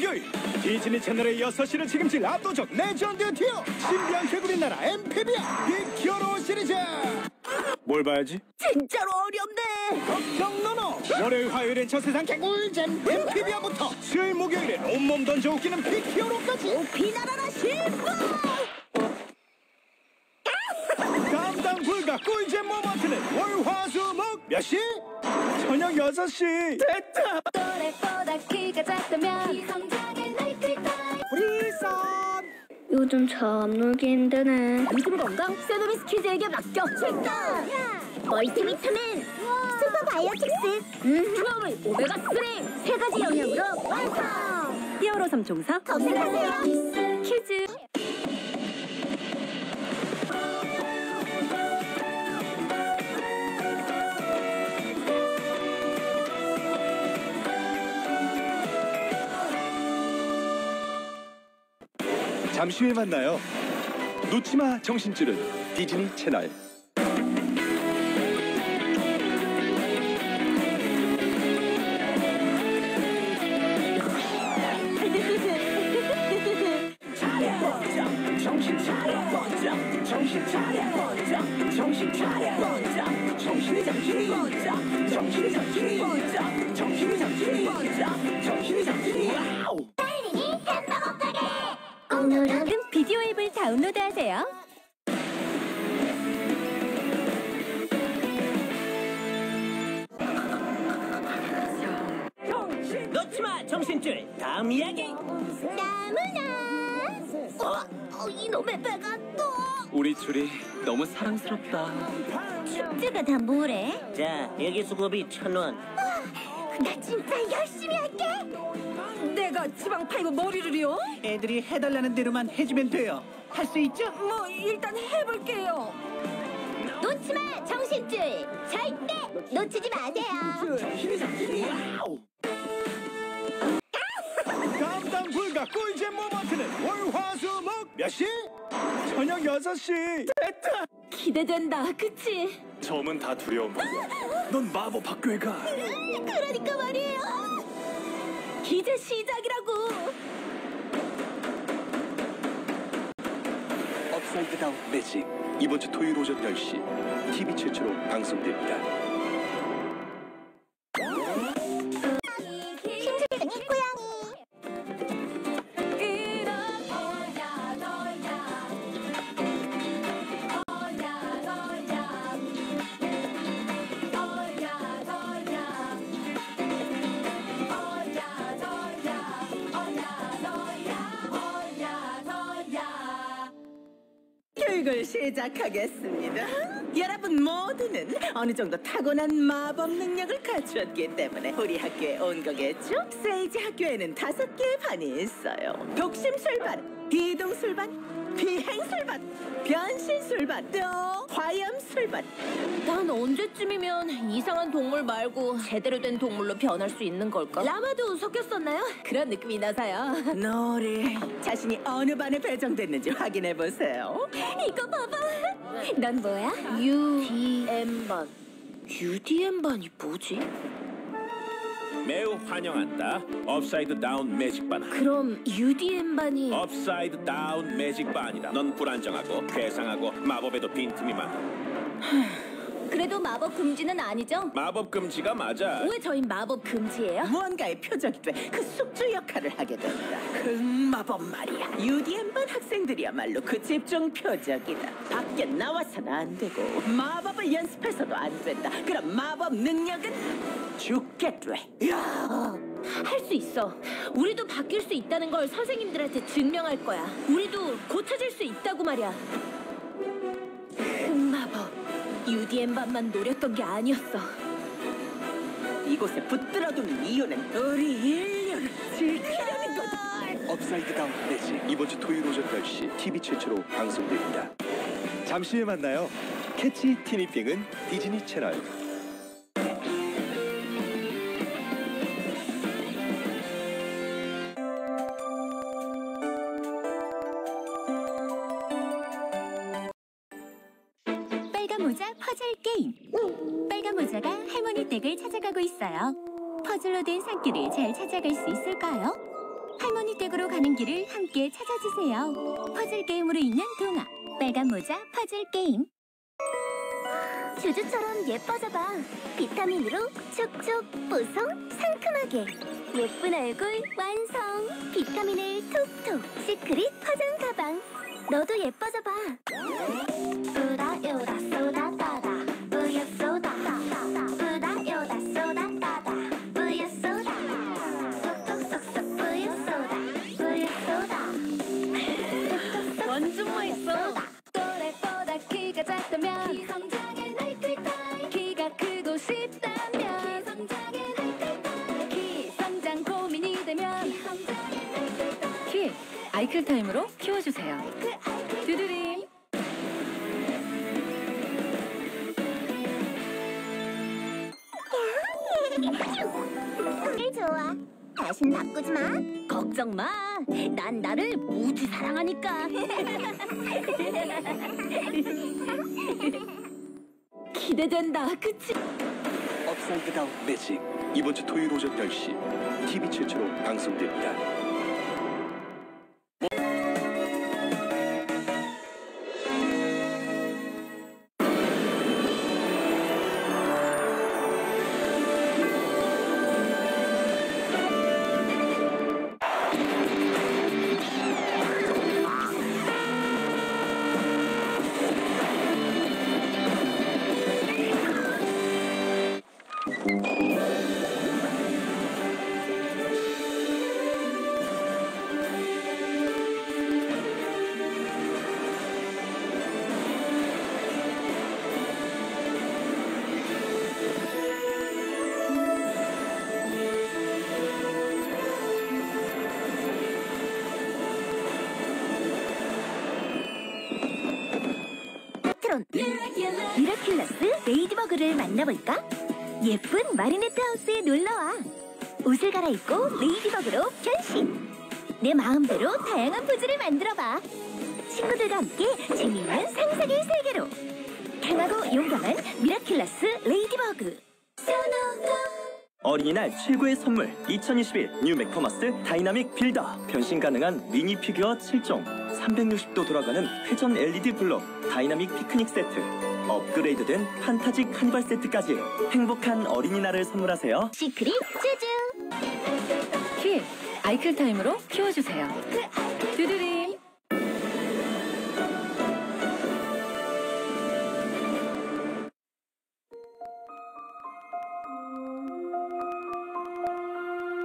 목요일 디즈니 채널의 6시를 책임질 압도적 legend tier 신비한 개구리 나라 앰피비아 빅히어로 시리즈 뭘 봐야지? 진짜로 어렵네. 걱정 no no 월요일 화요일엔 저 세상 개꿀잼 앰피비아부터 수요일 목요일엔 온몸 던져 웃기는 빅히어로까지 비나라라 신부. 감당 불가 꿀잼 moment는 월화수목 몇 시? 저녁 6시 됐다 또래보다 키가 작다면 프리선 요즘 참 놀기 힘드네 요즘 건강 세노비스 키즈에게 맡겨. 출동. multivitamin. super biotics. 음, triple omega 3. 세 가지 영역으로 완성. hero 삼총사 검색하세요. 키즈. 잠시 후에 만나요 놓치마 정신줄은 디즈니 채널 정신이 정신이 정신이 정신이 정신이 정신이 번쩍 정신이 오늘은 비디오 앱을 다운로드하세요 놓지마 정신줄 다음 이야기 나무나. 어, 어, 이놈의 배가 또. 우리 줄이 너무 사랑스럽다. 숙제가 다 뭐래? 자 여기 수고비 천원 나 진짜 열심히 할게. 내가 지방 파이브 머리를요? 애들이 해달라는 대로만 해주면 돼요 할 수 있죠? 뭐 일단 해볼게요. 놓지마 정신줄. 절대 놓치지 마세요. 감당 불가 꿀잼 moment는 월화수목 몇 시? 저녁 6시 됐다 기대된다, 그치? 점은 다 두려움 넌 마법 학교에 가 그러니까 말이에요. 이제 시작이라고. 업사이드 다운 매직 이번 주 토요일 오전 10시. TV 최초로 방송됩니다 시작하겠습니다. 여러분 모두는 어느 정도 타고난 마법 능력을 갖추었기 때문에 우리 학교에 온 거겠죠? 세이지 학교에는 다섯 개의 반이 있어요. 독심술반, 비동술반, 비행술반, 변신술반, 또 화염술반. 난 언제쯤이면 이상한 동물 말고 제대로 된 동물로 변할 수 있는 걸까? 라마도 섞였었나요? 그런 느낌이 나서요. 노리 자신이 어느 반에 배정됐는지 확인해 보세요. 이거 봐봐. 넌 뭐야? UDM반. UDM반이 뭐지? 매우 환영한다. Upside Down Magic반. 그럼 UDM반이 Upside Down Magic반이다. 넌 불안정하고 괴상하고 마법에도 빈틈이 많아. 그래도 마법 금지는 아니죠? 마법 금지가 맞아. 왜 저희 마법 금지예요? 무언가의 표적이 돼 그 숙주 역할을 하게 된다. 그 마법 말이야. UDM반 학생들이야말로 그 집중 표적이다. 밖에 나와서는 안 되고 마법을 연습해서도 안 된다. 그럼 마법 능력은 죽게 돼. 할수 있어. 우리도 바뀔 수 있다는 걸 선생님들한테 증명할 거야. 우리도 고쳐질 수 있다고 말이야. 흑마법. UDM반만 노렸던 게 아니었어. 이곳에 붙들어두는 이유는 우리 인류를 지키려는 거다. Upside Down Magic 이번 주 토요일 오전 10시 TV 최초로 방송됩니다 잠시 후에 만나요 캐치 티니핑은 디즈니 채널 퍼즐 게임 빨간 모자가 할머니 댁을 찾아가고 있어요 퍼즐로 된 산길을 잘 찾아갈 수 있을까요? 할머니 댁으로 가는 길을 함께 찾아주세요. 퍼즐 게임으로 있는 동화. 빨간 모자 퍼즐 게임. 주주처럼 예뻐져봐. 비타민으로 촉촉, 뽀송, 상큼하게. 예쁜 얼굴 완성. 비타민을 톡톡. 시크릿 화장 가방. 너도 예뻐져봐. 우다 요다 쏘다 아이클 타임으로 키워주세요. 두드림. 일 좋아. 다신 바꾸지 마. 걱정 마. 난 나를 무지 사랑하니까. 기대된다. 그치? Upside-Down Magic 이번 주 토요일 오전 10시 TV 최초로 방송됩니다. 트론 Miraculous Ladybug를 만나볼까? 예쁜 마리네트 하우스에 놀러와. 옷을 갈아입고 Ladybug로 변신. 내 마음대로 다양한 포즈를 만들어봐. 친구들과 함께 재미있는 상상의 세계로. 강하고 용감한 Miraculous Ladybug 어린이날 최고의 선물 2021 new 맥포머스 dynamic builder. 변신 가능한 미니 피규어 7종. 360도 돌아가는 회전 LED 블록 다이나믹 피크닉 세트. 업그레이드된 판타지 카니발 세트까지 행복한 어린이날을 선물하세요. 시크릿 쭈쭈 키 아이클 타임으로 키워주세요. 두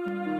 드림.